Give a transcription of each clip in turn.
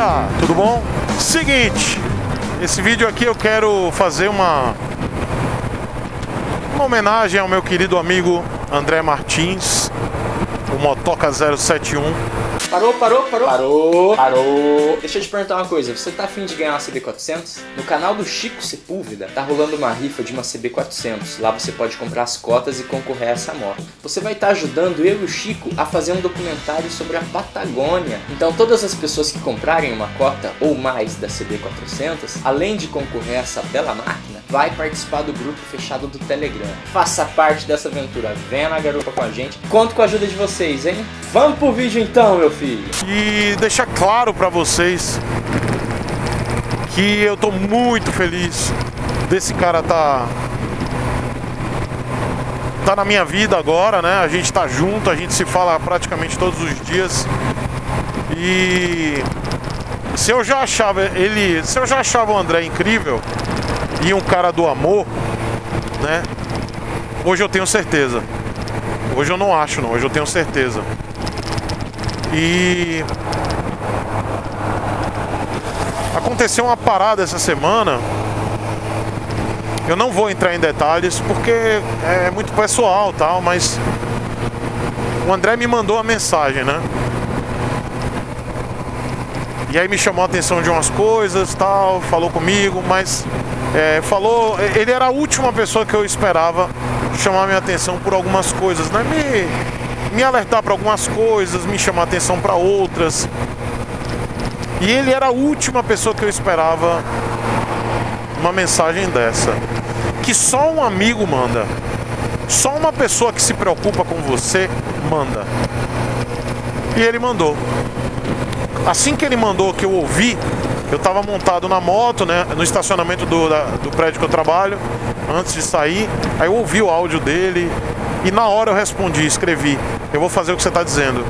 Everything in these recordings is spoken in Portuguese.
Família, tudo bom? Seguinte, esse vídeo aqui eu quero fazer uma uma homenagem ao meu querido amigo André Martins, o Motoca 071 Parou, parou, parou. Parou, parou. Deixa eu te perguntar uma coisa. Você tá afim de ganhar uma CB400? No canal do Chico Sepúlveda tá rolando uma rifa de uma CB400. Lá você pode comprar as cotas e concorrer a essa moto. Você vai estar tá ajudando eu e o Chico a fazer um documentário sobre a Patagônia. Então todas as pessoas que comprarem uma cota ou mais da CB400, além de concorrer a essa bela máquina, vai participar do grupo fechado do Telegram. Faça parte dessa aventura. Venha na garupa com a gente. Conto com a ajuda de vocês, hein? Vamos pro vídeo então, meu filho. E deixar claro para vocês que eu tô muito feliz desse cara tá tá na minha vida agora, né? A gente tá junto, a gente se fala praticamente todos os dias. E se eu já achava ele, se eu já achava o André incrível e um cara do amor, né? Hoje eu tenho certeza. Hoje eu não acho, não. Hoje eu tenho certeza. E aconteceu uma parada essa semana. Eu não vou entrar em detalhes porque é muito pessoal, tal, mas o André me mandou a mensagem, né? E aí me chamou a atenção de umas coisas, tal, falou comigo, mas é, falou, ele era a última pessoa que eu esperava chamar minha atenção por algumas coisas, né? Me me alertar para algumas coisas, me chamar atenção para outras. E ele era a última pessoa que eu esperava uma mensagem dessa. Que só um amigo manda. Só uma pessoa que se preocupa com você manda. E ele mandou. Assim que ele mandou, que eu ouvi, eu estava montado na moto, né, no estacionamento do, da, do prédio que eu trabalho, antes de sair. Aí eu ouvi o áudio dele e na hora eu respondi, escrevi: eu vou fazer o que você está dizendo,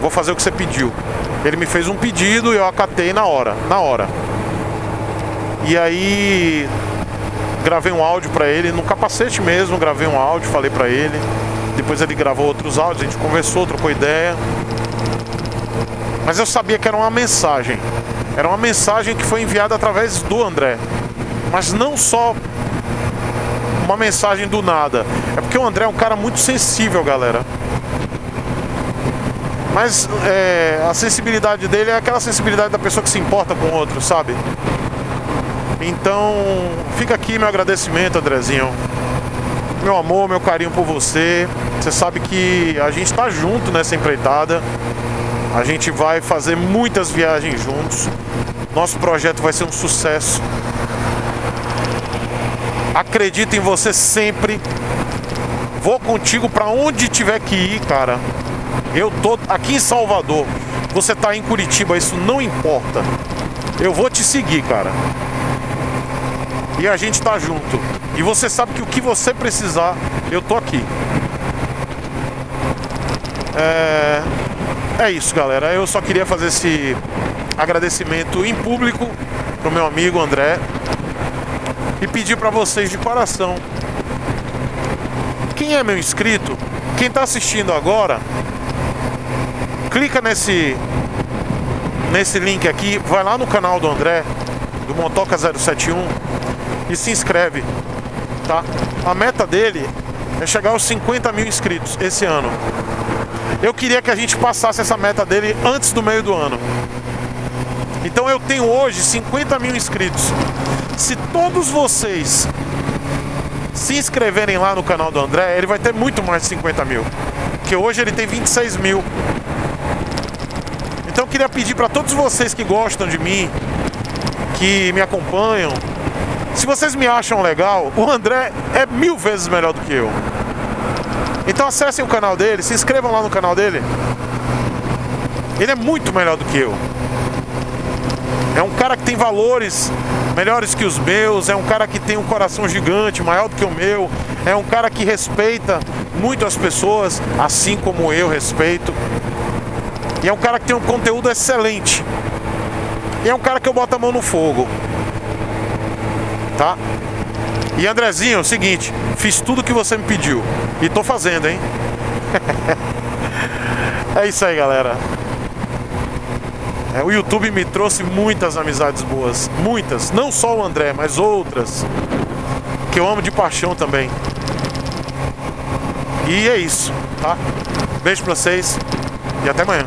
vou fazer o que você pediu. Ele me fez um pedido e eu acatei na hora, na hora. E aí gravei um áudio para ele, no capacete mesmo, gravei um áudio, falei para ele. Depois ele gravou outros áudios, a gente conversou, trocou ideia. Mas eu sabia que era uma mensagem. Era uma mensagem que foi enviada através do André. Mas não só uma mensagem do nada. É porque o André é um cara muito sensível, galera. Mas é, a sensibilidade dele é aquela sensibilidade da pessoa que se importa com o outro, sabe? Então, fica aqui meu agradecimento, Andrezinho. Meu amor, meu carinho por você. Você sabe que a gente está junto nessa empreitada. A gente vai fazer muitas viagens juntos. Nosso projeto vai ser um sucesso. Acredito em você sempre. Vou contigo para onde tiver que ir, cara. Eu tô aqui em Salvador, você tá em Curitiba, isso não importa. Eu vou te seguir, cara. E a gente tá junto. E você sabe que o que você precisar, eu tô aqui. É, é isso, galera. Eu só queria fazer esse agradecimento em público pro meu amigo André e pedir para vocês de coração. Quem é meu inscrito, quem tá assistindo agora, clica nesse nesse link aqui, vai lá no canal do André, do Motoca 071 e se inscreve, tá? A meta dele é chegar aos 50 mil inscritos esse ano. Eu queria que a gente passasse essa meta dele antes do meio do ano. Então eu tenho hoje 50 mil inscritos. Se todos vocês se inscreverem lá no canal do André, ele vai ter muito mais de 50 mil. Porque hoje ele tem 26 mil. Então eu queria pedir para todos vocês que gostam de mim, que me acompanham, se vocês me acham legal, o André é mil vezes melhor do que eu. Então acessem o canal dele, se inscrevam lá no canal dele. Ele é muito melhor do que eu. É um cara que tem valores melhores que os meus, é um cara que tem um coração gigante, maior do que o meu, é um cara que respeita muito as pessoas, assim como eu respeito. E é um cara que tem um conteúdo excelente. E é um cara que eu boto a mão no fogo. Tá? E Andrezinho, é o seguinte, fiz tudo que você me pediu. E tô fazendo, hein? é isso aí, galera. É, o YouTube me trouxe muitas amizades boas, muitas, não só o André, mas outras que eu amo de paixão também. E é isso, tá? Beijo pra vocês e até amanhã.